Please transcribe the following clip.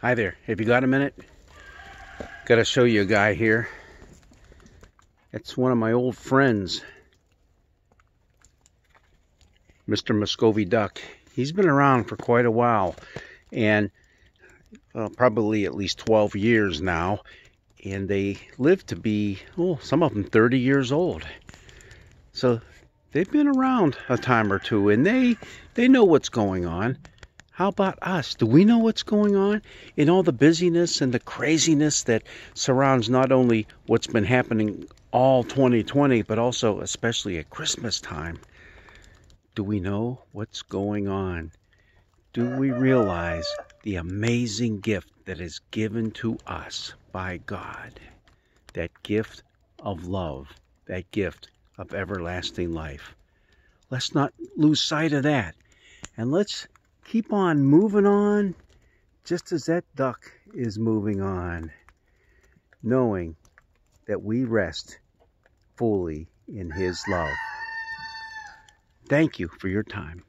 Hi there. Have you got a minute? Got to show you a guy here. It's one of my old friends, Mr. Muscovy Duck. He's been around for quite a while, and probably at least 12 years now. And they live to be, oh, some of them 30 years old. So they've been around a time or two, and they they know what's going on. How about us? Do we know what's going on in all the busyness and the craziness that surrounds not only what's been happening all 2020, but also especially at Christmas time? Do we know what's going on? Do we realize the amazing gift that is given to us by God? That gift of love, that gift of everlasting life. Let's not lose sight of that. And let's keep on moving on just as that duck is moving on, knowing that we rest fully in His love. Thank you for your time.